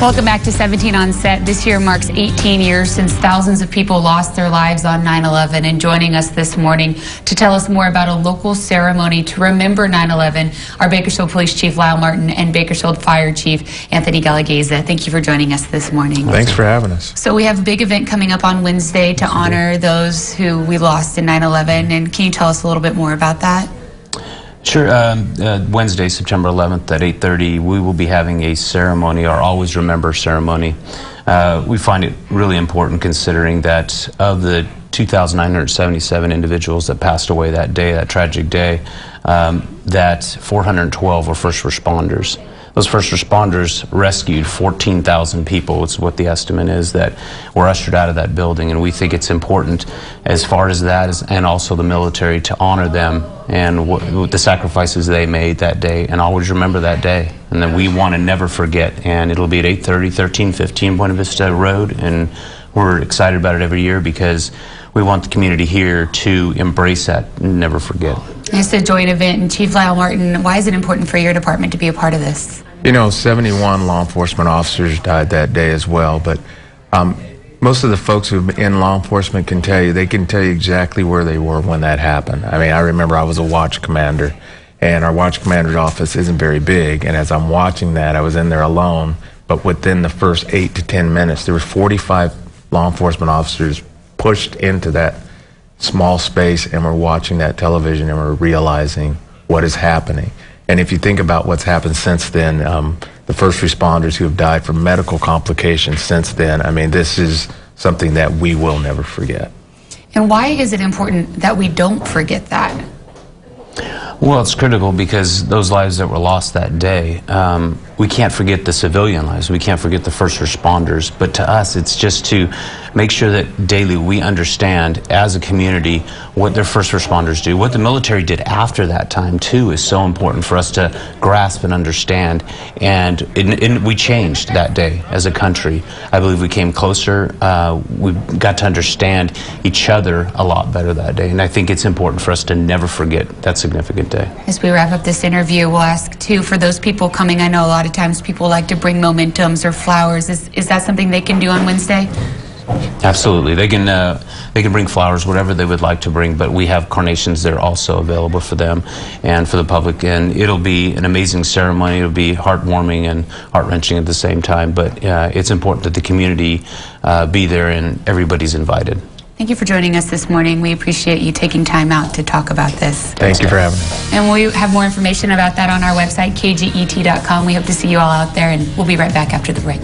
Welcome back to 17 on Set. This year marks 18 years since thousands of people lost their lives on 9-11. And joining us this morning to tell us more about a local ceremony to remember 9-11 are Bakersfield Police Chief Lyle Martin and Bakersfield Fire Chief Anthony Galagaza. Thank you for joining us this morning. Thanks for having us. So we have a big event coming up on Wednesday to honor those who we lost in 9-11. And can you tell us a little bit more about that? Sure. Um, uh, Wednesday, September 11th at 8:30, we will be having a ceremony, our Always Remember ceremony. Uh, we find it really important, considering that of the 2,977 individuals that passed away that day, that tragic day, um, that 412 were first responders. Those first responders rescued 14,000 people, It's what the estimate is, that were ushered out of that building. And we think it's important, as far as that, is, and also the military, to honor them and the sacrifices they made that day, and always remember that day. And then we want to never forget. And it'll be at 8:30, 1315 Buena Vista Road, and we're excited about it every year because we want the community here to embrace that and never forget. It's a joint event. And Chief Lyle Martin, why is it important for your department to be a part of this? You know, 71 law enforcement officers died that day as well, but um, most of the folks who are in law enforcement can tell you, they can tell you exactly where they were when that happened. I mean, I remember I was a watch commander, and our watch commander's office isn't very big, and as I'm watching that, I was in there alone, but within the first eight to 10 minutes, there were 45 law enforcement officers pushed into that small space and we're watching that television and we're realizing what is happening. And if you think about what's happened since then, um, the first responders who have died from medical complications since then, I mean, this is something that we will never forget. And why is it important that we don't forget that? Well, it's critical because those lives that were lost that day, um, we can't forget the civilian lives. We can't forget the first responders. But to us, it's just to make sure that daily we understand as a community what their first responders do. What the military did after that time, too, is so important for us to grasp and understand. And it, it, we changed that day as a country. I believe we came closer. Uh, we got to understand each other a lot better that day. And I think it's important for us to never forget that significant day. As we wrap up this interview, we'll ask, too, for those people coming, I know a lot of times people like to bring momentums or flowers. Is, is that something they can do on Wednesday? Absolutely, they can uh, they can bring flowers, whatever they would like to bring. But we have carnations there also available for them and for the public, and it'll be an amazing ceremony. It'll be heartwarming and heart wrenching at the same time. But uh, it's important that the community uh, be there and everybody's invited. Thank you for joining us this morning. We appreciate you taking time out to talk about this. Thank you for having us. And we have more information about that on our website, kget.com. We hope to see you all out there, and we'll be right back after the break.